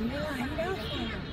No, he know.